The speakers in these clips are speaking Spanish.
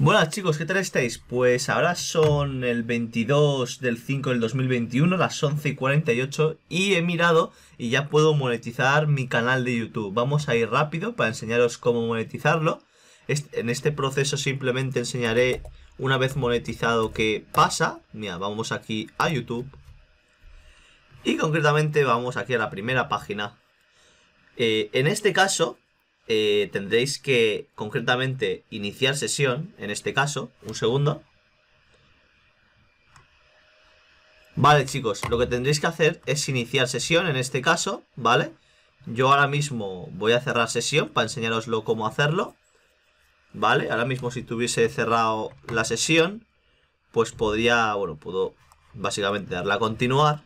Buenas chicos, ¿qué tal estáis? Pues ahora son el 22 del 5 del 2021, las 11 y 48 y he mirado y ya puedo monetizar mi canal de YouTube. Vamos a ir rápido para enseñaros cómo monetizarlo. En este proceso simplemente enseñaré una vez monetizado qué pasa. Mira, vamos aquí a YouTube. Y concretamente vamos aquí a la primera página. Eh, en este caso, eh, tendréis que concretamente iniciar sesión, en este caso, un segundo. Vale chicos, lo que tendréis que hacer es iniciar sesión en este caso, ¿vale? Yo ahora mismo voy a cerrar sesión para enseñaroslo cómo hacerlo. ¿Vale? Ahora mismo si tuviese cerrado la sesión, pues podría, bueno, puedo básicamente darle a continuar.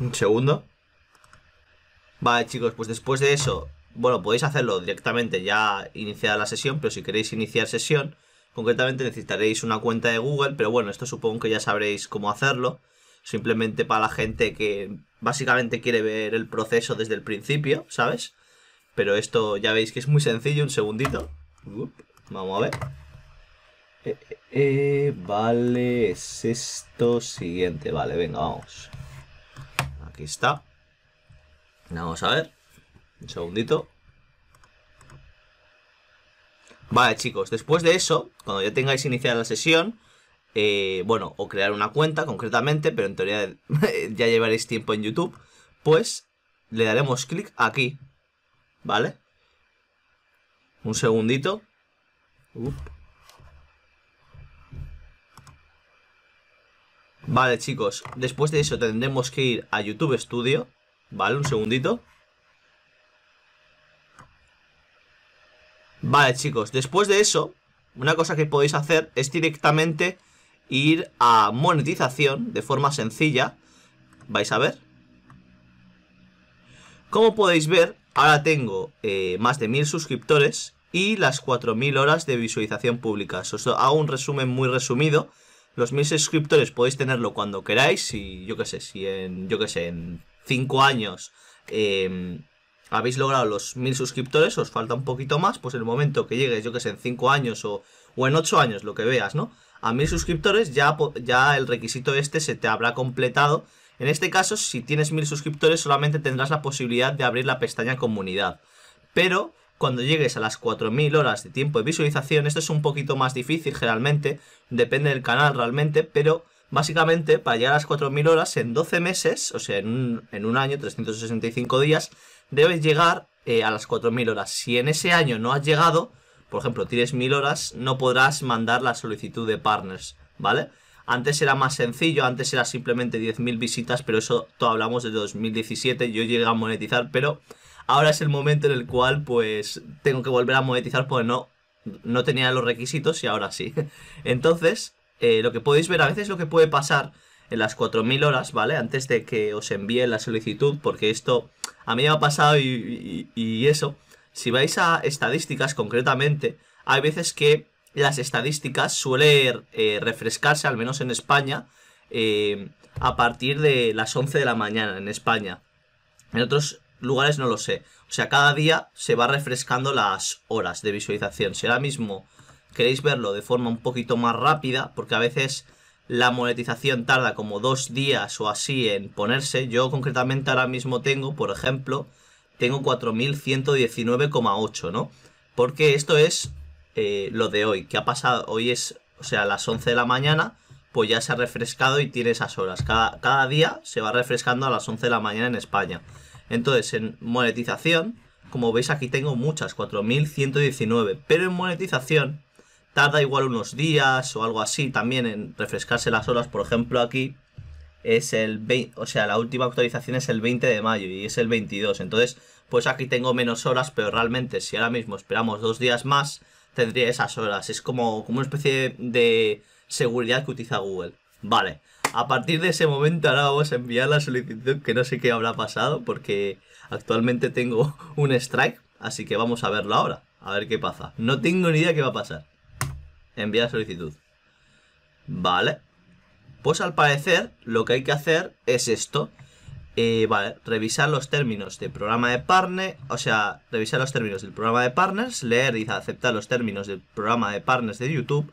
Un segundo. Vale, chicos, pues después de eso, bueno, podéis hacerlo directamente ya iniciada la sesión, pero si queréis iniciar sesión, concretamente necesitaréis una cuenta de Google, pero bueno, esto supongo que ya sabréis cómo hacerlo. Simplemente para la gente que básicamente quiere ver el proceso desde el principio, ¿sabes? Pero esto ya veis que es muy sencillo, un segundito. vamos a ver. Eh, eh, eh, vale, es esto siguiente. Vale, venga, vamos. Aquí está. Vamos a ver. Un segundito. Vale, chicos, después de eso, cuando ya tengáis iniciada la sesión, eh, bueno, o crear una cuenta concretamente, pero en teoría ya llevaréis tiempo en YouTube, pues le daremos clic aquí, ¿vale? Un segundito. Vale, chicos, después de eso tendremos que ir a YouTube Studio. Vale, un segundito. Vale, chicos, después de eso, una cosa que podéis hacer es directamente ir a monetización de forma sencilla. Vais a ver. Como podéis ver, ahora tengo eh, más de 1000 suscriptores y las 4000 horas de visualización pública. Os hago un resumen muy resumido los mil suscriptores podéis tenerlo cuando queráis. Y yo qué sé, si en, yo qué sé, en 5 años em, habéis logrado los mil suscriptores, os falta un poquito más, pues en el momento que llegues, yo que sé, en 5 años o, o, en 8 años, lo que veas, ¿no? A mil suscriptores ya, ya el requisito este se te habrá completado. En este caso, si tienes mil suscriptores, solamente tendrás la posibilidad de abrir la pestaña comunidad. Pero cuando llegues a las 4.000 horas de tiempo de visualización. Esto es un poquito más difícil generalmente, depende del canal realmente, pero básicamente para llegar a las 4.000 horas en 12 meses, o sea, en un, año, 365 días, debes llegar eh, a las 4.000 horas. Si en ese año no has llegado, por ejemplo, tienes 1.000 horas, no podrás mandar la solicitud de partners, ¿vale? Antes era más sencillo, antes era simplemente 10.000 visitas, pero eso todo hablamos de 2017, yo llegué a monetizar, pero ahora es el momento en el cual pues tengo que volver a monetizar porque no, no tenía los requisitos y ahora sí. Entonces, eh, lo que podéis ver a veces lo que puede pasar en las 4.000 horas, ¿vale? Antes de que os envíe la solicitud, porque esto a mí me ha pasado y, eso. Si vais a estadísticas concretamente, hay veces que las estadísticas suelen eh, refrescarse, al menos en España, eh, a partir de las 11 de la mañana en España. En otros lugares no lo sé. O sea, cada día se va refrescando las horas de visualización. Si ahora mismo queréis verlo de forma un poquito más rápida, porque a veces la monetización tarda como dos días o así en ponerse. Yo concretamente ahora mismo tengo, por ejemplo, tengo 4119,8, ¿no? Porque esto es eh, lo de hoy, que ha pasado, hoy es, o sea, a las 11 de la mañana, pues ya se ha refrescado y tiene esas horas. Cada, cada día se va refrescando a las 11 de la mañana en España. Entonces, en monetización, como veis aquí tengo muchas, 4119. Pero en monetización tarda igual unos días o algo así también en refrescarse las horas. Por ejemplo, aquí es el 20, o sea, la última actualización es el 20 de mayo y es el 22. Entonces, pues aquí tengo menos horas, pero realmente si ahora mismo esperamos dos días más, tendría esas horas. Es como, como una especie de seguridad que utiliza Google. Vale. A partir de ese momento ahora vamos a enviar la solicitud que no sé qué habrá pasado porque actualmente tengo un strike, así que vamos a verlo ahora, a ver qué pasa. No tengo ni idea qué va a pasar. Enviar solicitud. Vale. Pues al parecer lo que hay que hacer es esto. Eh, vale, revisar los términos del programa de partner, o sea, revisar los términos del programa de partners, leer y aceptar los términos del programa de partners de YouTube,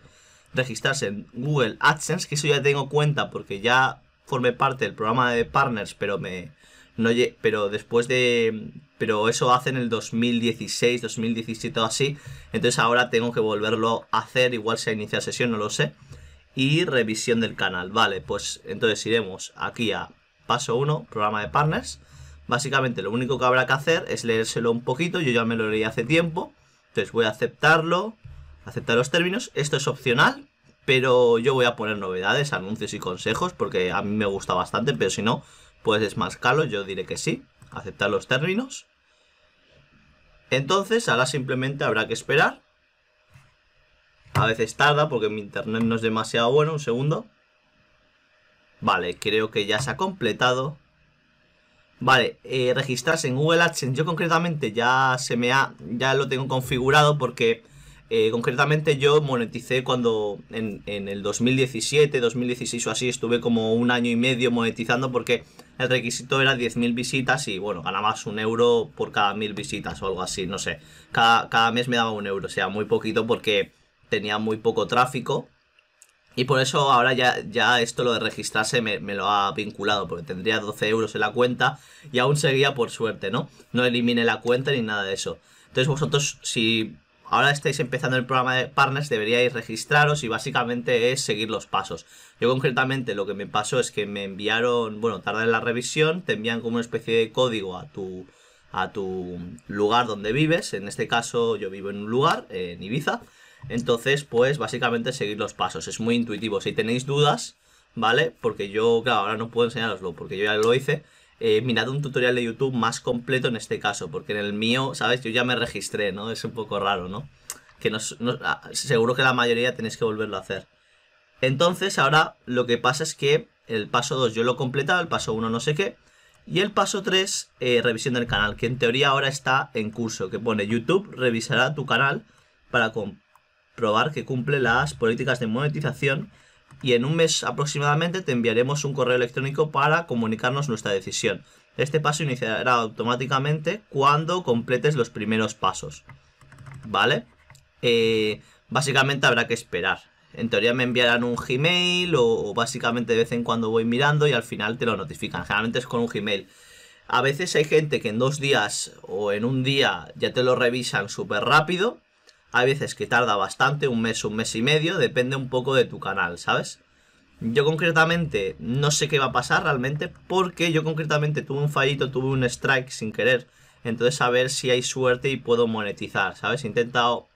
registrarse en Google AdSense, que eso ya tengo cuenta porque ya formé parte del programa de partners, pero me no pero después de pero eso hace en el 2016, 2017 o así, entonces ahora tengo que volverlo a hacer, igual se inicia sesión, no lo sé. Y revisión del canal, vale, pues entonces iremos aquí a Paso 1, programa de partners. Básicamente lo único que habrá que hacer es leérselo un poquito, yo ya me lo leí hace tiempo. Entonces voy a aceptarlo, aceptar los términos. Esto es opcional, pero yo voy a poner novedades, anuncios y consejos porque a mí me gusta bastante, pero si no, puedes desmascarlo, yo diré que sí. Aceptar los términos. Entonces, ahora simplemente habrá que esperar. A veces tarda porque mi internet no es demasiado bueno. Un segundo. Vale, creo que ya se ha completado. Vale, eh, registrarse en Google AdSense. Yo concretamente ya se me ha. Ya lo tengo configurado porque. Eh, concretamente yo moneticé cuando en, en, el 2017, 2016 o así, estuve como un año y medio monetizando porque el requisito era 10.000 visitas y bueno, ganabas un euro por cada mil visitas o algo así, no sé. Cada, cada mes me daba un euro, o sea, muy poquito porque tenía muy poco tráfico y por eso ahora ya, ya esto lo de registrarse me, lo ha vinculado, porque tendría 12 euros en la cuenta y aún seguía por suerte, ¿no? No elimine la cuenta ni nada de eso. Entonces vosotros, si ahora estáis empezando el programa de partners, deberíais registraros y básicamente es seguir los pasos. Yo concretamente lo que me pasó es que me enviaron, bueno, tarde en la revisión, te envían como una especie de código a tu, a tu lugar donde vives. En este caso yo vivo en un lugar, en Ibiza. Entonces, pues básicamente seguir los pasos. Es muy intuitivo. Si tenéis dudas, ¿vale? Porque yo, claro, ahora no puedo enseñaroslo porque yo ya lo hice. Mirad un tutorial de YouTube más completo en este caso, porque en el mío, ¿sabes? Yo ya me registré, ¿no? Es un poco raro, ¿no? Que no, ah, seguro que la mayoría tenéis que volverlo a hacer. Entonces, ahora lo que pasa es que el paso 2 yo lo he completado, el paso 1 no sé qué. Y el paso 3, eh, revisión del canal, que en teoría ahora está en curso, que pone YouTube revisará tu canal para, probar que cumple las políticas de monetización y en un mes aproximadamente te enviaremos un correo electrónico para comunicarnos nuestra decisión. Este paso iniciará automáticamente cuando completes los primeros pasos. ¿Vale? Eh, básicamente habrá que esperar. En teoría me enviarán un Gmail o, básicamente de vez en cuando voy mirando y al final te lo notifican. Generalmente es con un Gmail. A veces hay gente que en dos días o en un día ya te lo revisan súper rápido hay veces que tarda bastante, un mes, un mes y medio, depende un poco de tu canal, ¿sabes? Yo concretamente no sé qué va a pasar realmente porque yo concretamente tuve un fallito, tuve un strike sin querer. Entonces a ver si hay suerte y puedo monetizar, ¿sabes? He intentado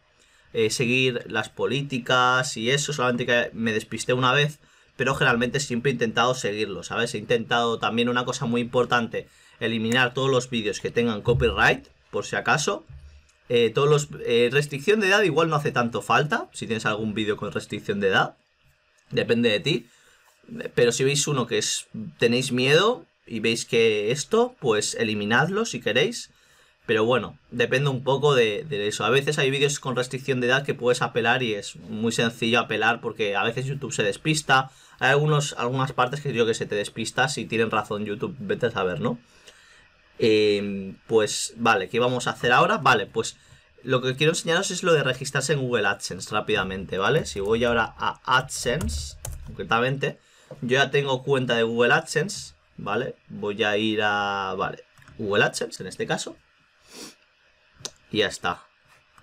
eh, seguir las políticas y eso, solamente que me despisté una vez, pero generalmente siempre he intentado seguirlo, ¿sabes? He intentado también una cosa muy importante, eliminar todos los vídeos que tengan copyright, por si acaso, eh, todos los, eh, restricción de edad igual no hace tanto falta. Si tienes algún vídeo con restricción de edad. Depende de ti. Pero si veis uno que es tenéis miedo y veis que esto, pues eliminadlo si queréis. Pero bueno, depende un poco de, eso. A veces hay vídeos con restricción de edad que puedes apelar y es muy sencillo apelar porque a veces YouTube se despista. Hay algunos, algunas partes que yo que se te despista. Si tienen razón YouTube, vete a saber, ¿no? Eh, pues vale, ¿qué vamos a hacer ahora? Vale, pues lo que quiero enseñaros es lo de registrarse en Google AdSense rápidamente, ¿vale? Si voy ahora a AdSense, concretamente, yo ya tengo cuenta de Google AdSense, ¿vale? Voy a ir a, vale, Google AdSense en este caso. Y ya está.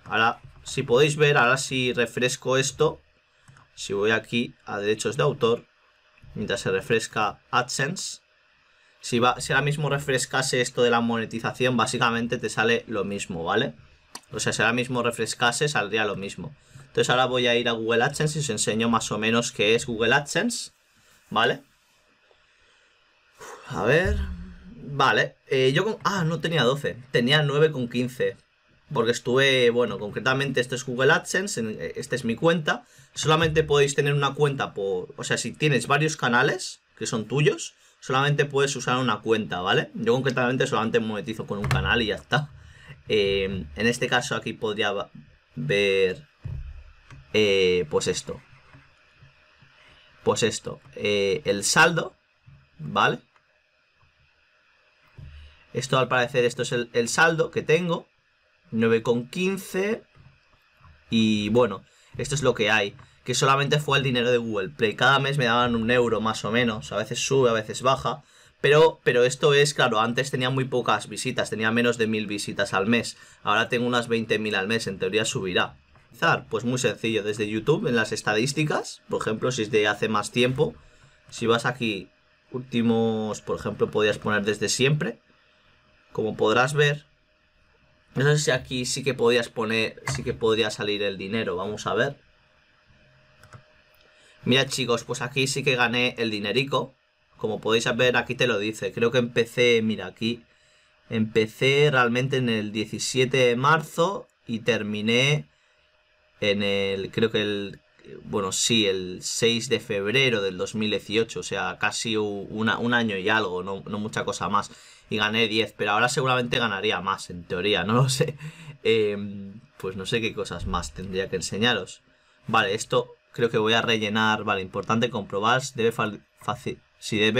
Ahora, si podéis ver, ahora si refresco esto, si voy aquí a derechos de autor, mientras se refresca AdSense, si, va, si ahora mismo refrescase esto de la monetización, básicamente te sale lo mismo, ¿vale? O sea, si ahora mismo refrescase, saldría lo mismo. Entonces ahora voy a ir a Google AdSense y os enseño más o menos qué es Google AdSense, ¿vale? A ver... Vale, eh, yo con... Ah, no tenía 12, tenía 9,15. Porque estuve, bueno, concretamente esto es Google AdSense, eh, esta es mi cuenta. Solamente podéis tener una cuenta por... O sea, si tienes varios canales que son tuyos, solamente puedes usar una cuenta, ¿vale? Yo concretamente solamente monetizo con un canal y ya está. Eh, en este caso aquí podría ver, eh, pues esto. Pues esto, eh, el saldo, ¿vale? Esto al parecer, esto es el, el saldo que tengo. 9,15. Y bueno, esto es lo que hay. Que solamente fue el dinero de Google Play. Cada mes me daban un euro más o menos. A veces sube, a veces baja. Pero, pero esto es, claro, antes tenía muy pocas visitas. Tenía menos de mil visitas al mes. Ahora tengo unas 20.000 al mes. En teoría subirá. Pues muy sencillo. Desde YouTube, en las estadísticas. Por ejemplo, si es de hace más tiempo. Si vas aquí, últimos, por ejemplo, podrías poner desde siempre. Como podrás ver, no sé si aquí sí que podías poner, sí que podría salir el dinero. Vamos a ver. Mira chicos, pues aquí sí que gané el dinerico. Como podéis ver, aquí te lo dice. Creo que empecé, mira aquí. Empecé realmente en el 17 de marzo y terminé en el, creo que el, bueno, sí, el 6 de febrero del 2018. O sea, casi un año y algo, no, mucha cosa más y gané 10, pero ahora seguramente ganaría más, en teoría, no lo sé. Em, pues no sé qué cosas más tendría que enseñaros. Vale, esto creo que voy a rellenar, vale, importante comprobar si debe, si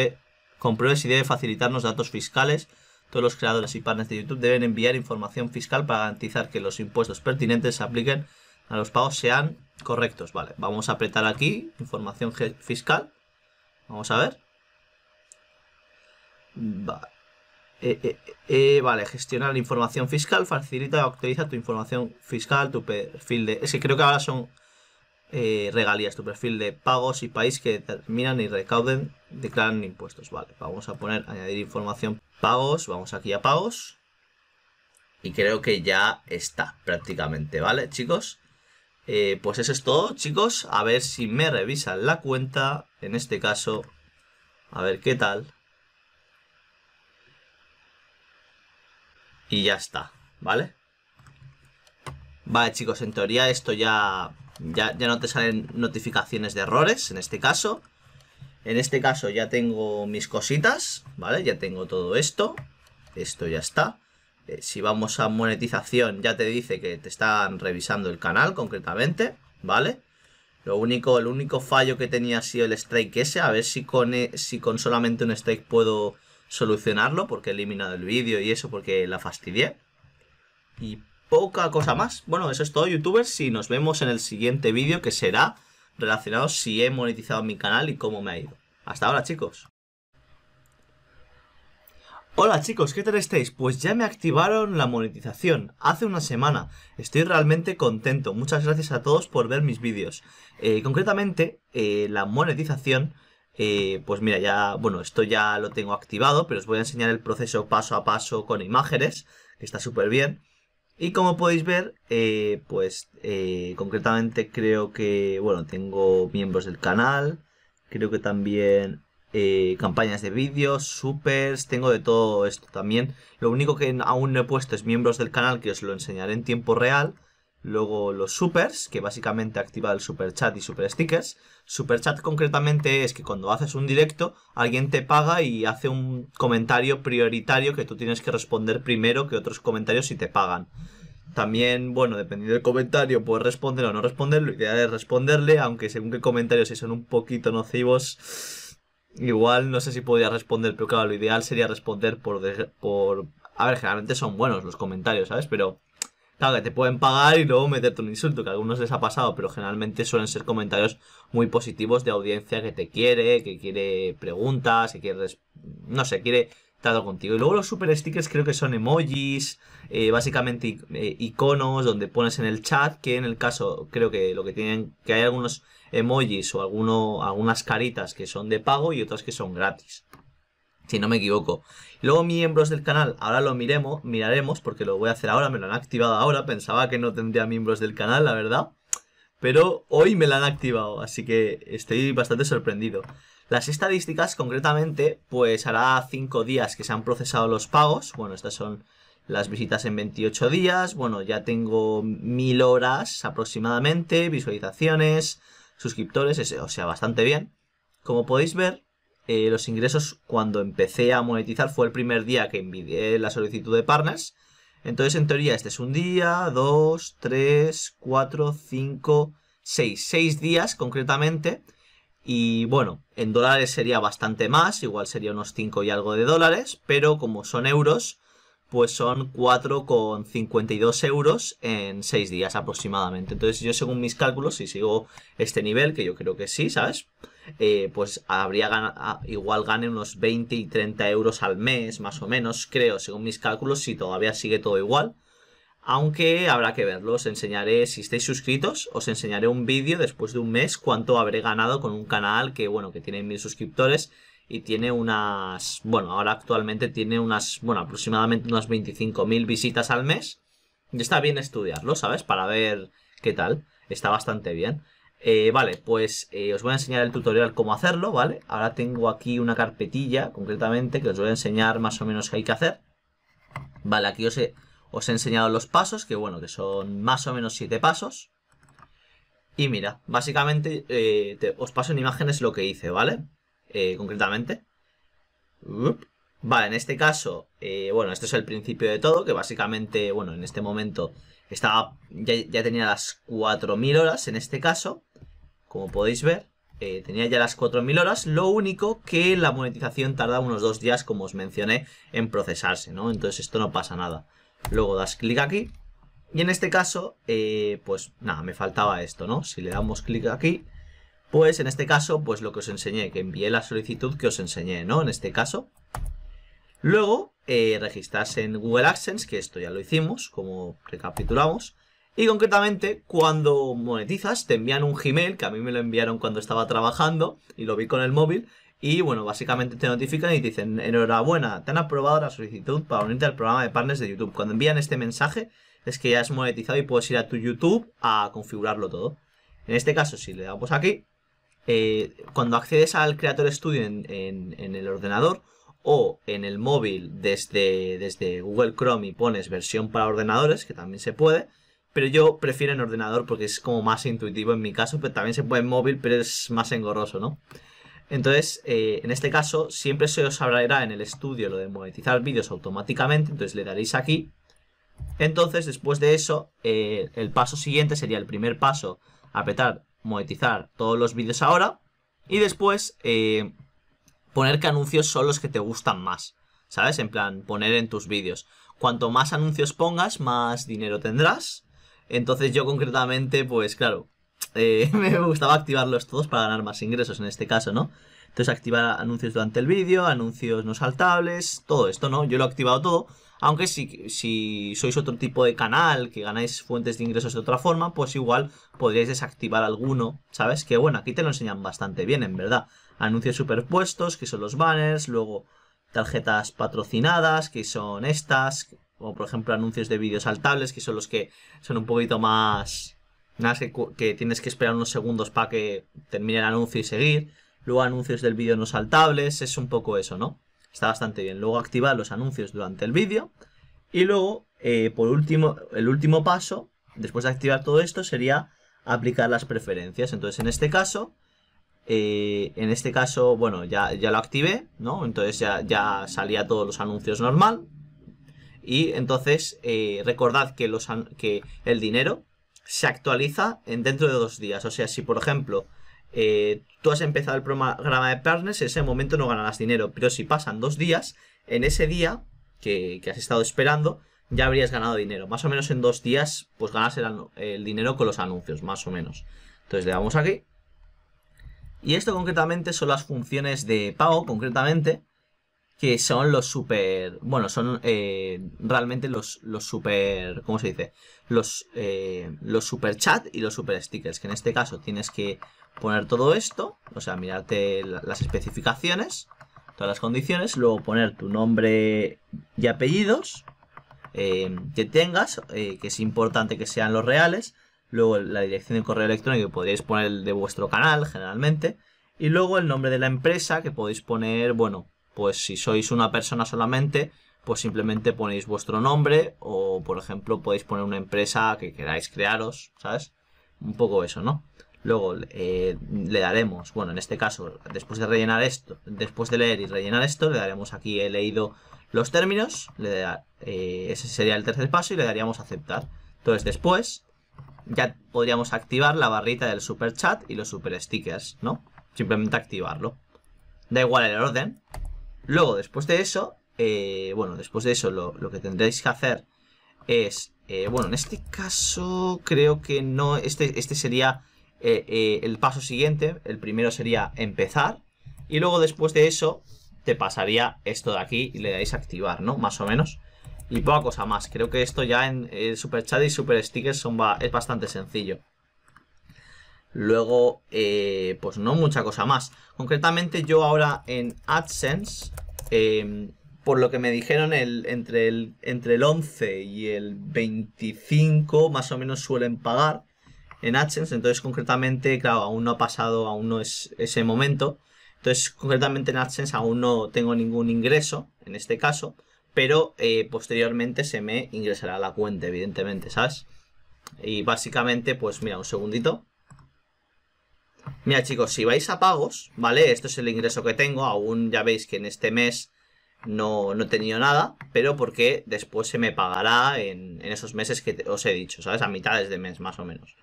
compruebe si debe facilitarnos datos fiscales. Todos los creadores y partners de YouTube deben enviar información fiscal para garantizar que los impuestos pertinentes se apliquen a los pagos sean correctos. Vale, vamos a apretar aquí, información fiscal. Vamos a ver. Vale. Eh, eh, eh, vale, gestionar la información fiscal, facilita o actualiza tu información fiscal, tu perfil de... Es que creo que ahora son regalías, tu perfil de pagos y país que determinan y recauden, declaran impuestos. Vale, vamos a poner, añadir información, pagos, vamos aquí a pagos. Y creo que ya está prácticamente, ¿vale, chicos? pues eso es todo, chicos. A ver si me revisan la cuenta. En este caso, a ver qué tal. Y ya está, ¿vale? Vale, chicos, en teoría esto ya, ya, ya no te salen notificaciones de errores, en este caso. En este caso ya tengo mis cositas, ¿vale? Ya tengo todo esto. Esto ya está. Eh, si vamos a monetización ya te dice que te están revisando el canal concretamente, ¿vale? Lo único, el único fallo que tenía ha sido el strike ese. A ver si con, e, si con solamente un strike puedo solucionarlo porque he eliminado el vídeo y eso porque la fastidié. Y poca cosa más. Bueno, eso es todo, youtubers. Y nos vemos en el siguiente vídeo que será relacionado si he monetizado mi canal y cómo me ha ido. Hasta ahora, chicos. Hola chicos, ¿qué tal estáis? Pues ya me activaron la monetización hace una semana. Estoy realmente contento. Muchas gracias a todos por ver mis vídeos. Eh, concretamente, eh, la monetización eh, pues mira, ya, bueno, esto ya lo tengo activado, pero os voy a enseñar el proceso paso a paso con imágenes, que está súper bien. Y como podéis ver, eh, pues eh, concretamente creo que, bueno, tengo miembros del canal, creo que también campañas de vídeos, supers, tengo de todo esto también. Lo único que aún no he puesto es miembros del canal, que os lo enseñaré en tiempo real. Luego los supers, que básicamente activa el super chat y super stickers. Super chat concretamente es que cuando haces un directo, alguien te paga y hace un comentario prioritario que tú tienes que responder primero que otros comentarios si te pagan. También, bueno, dependiendo del comentario, puedes responder o no responder. Lo ideal es responderle, aunque según qué comentarios, si son un poquito nocivos, igual no sé si podría responder, pero claro, lo ideal sería responder por, por... A ver, generalmente son buenos los comentarios, ¿sabes? Pero Claro, que te pueden pagar y luego meterte un insulto, que a algunos les ha pasado, pero generalmente suelen ser comentarios muy positivos de audiencia que te quiere, que quiere preguntas, que quiere, no sé, quiere trato contigo. Y luego los super stickers creo que son emojis, eh, básicamente eh, iconos donde pones en el chat, que en el caso creo que lo que tienen, que hay algunos emojis o alguno, algunas caritas que son de pago y otras que son gratis si no me equivoco. Luego miembros del canal, ahora lo miremos, miraremos, porque lo voy a hacer ahora, me lo han activado ahora, pensaba que no tendría miembros del canal, la verdad. Pero hoy me lo han activado, así que estoy bastante sorprendido. Las estadísticas, concretamente, pues hará 5 días que se han procesado los pagos. Bueno, estas son las visitas en 28 días. Bueno, ya tengo 1000 horas aproximadamente, visualizaciones, suscriptores, o sea, bastante bien. Como podéis ver, eh, los ingresos cuando empecé a monetizar fue el primer día que envié la solicitud de partners. Entonces, en teoría, este es un día, dos, tres, cuatro, cinco, seis. Seis días concretamente. Y bueno, en dólares sería bastante más, igual sería unos 5 y algo de dólares, pero como son euros, pues son 4,52 euros en 6 días aproximadamente. Entonces yo según mis cálculos, si sigo este nivel, que yo creo que sí, ¿sabes? Eh, pues habría ganado, igual gane unos 20 y 30 euros al mes, más o menos, creo, según mis cálculos, si todavía sigue todo igual. Aunque habrá que verlo, os enseñaré, si estáis suscritos, os enseñaré un vídeo después de un mes cuánto habré ganado con un canal que, bueno, que tiene mil suscriptores y tiene unas, bueno, ahora actualmente tiene unas, bueno, aproximadamente unas 25.000 visitas al mes. Y está bien estudiarlo, ¿sabes? Para ver qué tal. Está bastante bien. Eh, vale, pues eh, os voy a enseñar el tutorial cómo hacerlo, ¿vale? Ahora tengo aquí una carpetilla, concretamente, que os voy a enseñar más o menos qué hay que hacer. Vale, aquí os he, os he enseñado los pasos, que bueno, que son más o menos 7 pasos. Y mira, básicamente eh, os paso en imágenes lo que hice, ¿vale? Eh, concretamente. Vale, en este caso, eh, bueno, esto es el principio de todo, que básicamente, bueno, en este momento estaba, ya, tenía las 4.000 horas en este caso, como podéis ver, eh, tenía ya las 4.000 horas, lo único que la monetización tarda unos dos días, como os mencioné, en procesarse, ¿no? Entonces esto no pasa nada. Luego das clic aquí, y en este caso, pues nada, me faltaba esto, ¿no? Si le damos clic aquí, pues en este caso, pues lo que os enseñé, que envié la solicitud que os enseñé, ¿no? En este caso. Luego, eh, registrarse en Google AdSense, que esto ya lo hicimos, como recapitulamos. Y concretamente, cuando monetizas, te envían un Gmail, que a mí me lo enviaron cuando estaba trabajando, y lo vi con el móvil. Y bueno, básicamente te notifican y te dicen, enhorabuena, te han aprobado la solicitud para unirte al programa de partners de YouTube. Cuando envían este mensaje, es que ya has monetizado y puedes ir a tu YouTube a configurarlo todo. En este caso, si le damos aquí, eh, cuando accedes al Creator Studio en, el ordenador o en el móvil desde, desde Google Chrome y pones versión para ordenadores, que también se puede, pero yo prefiero en ordenador porque es como más intuitivo en mi caso, pero también se puede en móvil, pero es más engorroso, ¿no? Entonces, eh, en este caso, siempre se os hablará en el estudio lo de monetizar vídeos automáticamente, entonces le daréis aquí. Entonces, después de eso, eh, el paso siguiente sería el primer paso, apretar monetizar todos los vídeos ahora y después eh, poner que anuncios son los que te gustan más, ¿sabes? En plan, poner en tus vídeos. Cuanto más anuncios pongas, más dinero tendrás. Entonces yo concretamente, pues claro, eh, me gustaba activarlos todos para ganar más ingresos en este caso, ¿no? Entonces activar anuncios durante el vídeo, anuncios no saltables, todo esto, ¿no? Yo lo he activado todo aunque si, sois otro tipo de canal que ganáis fuentes de ingresos de otra forma, pues igual podríais desactivar alguno, ¿sabes? Que bueno, aquí te lo enseñan bastante bien, en verdad. Anuncios superpuestos, que son los banners, luego tarjetas patrocinadas, que son estas, o por ejemplo anuncios de vídeos saltables, que son los que son un poquito más... Nada, que, que tienes que esperar unos segundos para que termine el anuncio y seguir. Luego anuncios del vídeo no saltables, es un poco eso, ¿no? Está bastante bien. Luego activar los anuncios durante el vídeo. Y luego, eh, por último, el último paso, después de activar todo esto, sería aplicar las preferencias. Entonces, en este caso, eh, en este caso, bueno, ya, ya lo activé, ¿no? Entonces ya, ya salía todos los anuncios normal. Y entonces, eh, recordad que, los, que el dinero se actualiza en dentro de dos días. O sea, si por ejemplo eh, tú has empezado el programa de partners, en ese momento no ganarás dinero, pero si pasan dos días, en ese día que, has estado esperando, ya habrías ganado dinero. Más o menos en dos días, pues ganas el, dinero con los anuncios, más o menos. Entonces le damos aquí. Y esto concretamente son las funciones de pago, concretamente, que son los super... Bueno, son eh, realmente los, los super... ¿Cómo se dice? Los, eh, los super chat y los super stickers, que en este caso tienes que poner todo esto, o sea, mirarte las especificaciones, todas las condiciones, luego poner tu nombre y apellidos eh, que tengas, eh, que es importante que sean los reales, luego la dirección de correo electrónico que podríais poner de vuestro canal generalmente, y luego el nombre de la empresa que podéis poner, bueno, pues si sois una persona solamente, pues simplemente ponéis vuestro nombre o por ejemplo podéis poner una empresa que queráis crearos, ¿sabes? Un poco eso, ¿no? Luego eh, le daremos, bueno, en este caso, después de rellenar esto, después de leer y rellenar esto, le daremos aquí, he leído los términos, eh, ese sería el tercer paso y le daríamos aceptar. Entonces después ya podríamos activar la barrita del super chat y los super stickers, ¿no? Simplemente activarlo. Da igual el orden. Luego, después de eso, eh, bueno, después de eso lo, que tendréis que hacer es, eh, bueno, en este caso creo que no, este, este sería eh, el paso siguiente, el primero sería empezar y luego después de eso te pasaría esto de aquí y le dais activar, ¿no? Más o menos. Y poca cosa más. Creo que esto ya en Super Chat y Super Stickers es bastante sencillo. Luego, eh, pues no mucha cosa más. Concretamente yo ahora en AdSense, em, por lo que me dijeron, el, entre, el, entre el 11 y el 25 más o menos suelen pagar en AdSense. Entonces concretamente, claro, aún no ha pasado, aún no es ese momento. Entonces concretamente en AdSense aún no tengo ningún ingreso, en este caso. Pero eh, posteriormente se me ingresará la cuenta, evidentemente, ¿sabes? Y básicamente, pues mira, un segundito. Mira chicos, si vais a pagos, ¿vale? Esto es el ingreso que tengo, aún ya veis que en este mes no, no he tenido nada, pero porque después se me pagará en, esos meses que os he dicho, ¿sabes? A mitades de mes más o menos.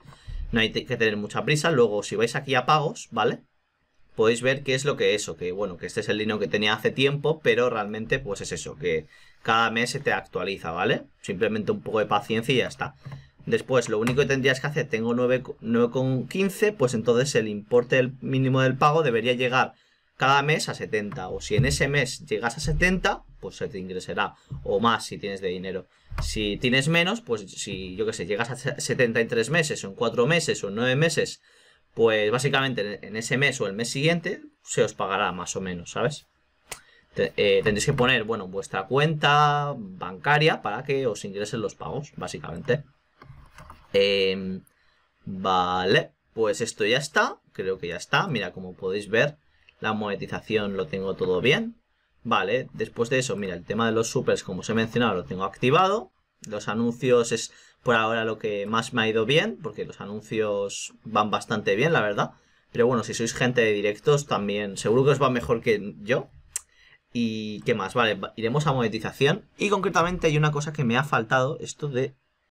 No hay que tener mucha prisa, luego si vais aquí a pagos, ¿vale? Podéis ver qué es lo que es eso, que bueno, que este es el dinero que tenía hace tiempo, pero realmente pues es eso, que cada mes se te actualiza, ¿vale? Simplemente un poco de paciencia y ya está. Después, lo único que tendrías que hacer, tengo 9,15, pues entonces el importe mínimo del pago debería llegar cada mes a 70. O si en ese mes llegas a 70, pues se te ingresará. O más si tienes de dinero. Si tienes menos, pues si yo que sé, llegas a 73 meses, o en 4 meses, o en 9 meses, pues básicamente en ese mes o el mes siguiente se os pagará más o menos, ¿sabes? Eh, tendréis que poner, bueno, vuestra cuenta bancaria para que os ingresen los pagos, básicamente. Em, vale, pues esto ya está. Creo que ya está. Mira, como podéis ver, la monetización lo tengo todo bien. Vale, después de eso, mira, el tema de los supers, como os he mencionado, lo tengo activado. Los anuncios es por ahora lo que más me ha ido bien, porque los anuncios van bastante bien, la verdad. Pero bueno, si sois gente de directos, también seguro que os va mejor que yo. ¿Y qué más? Vale, iremos a monetización. Y concretamente hay una cosa que me ha faltado, esto de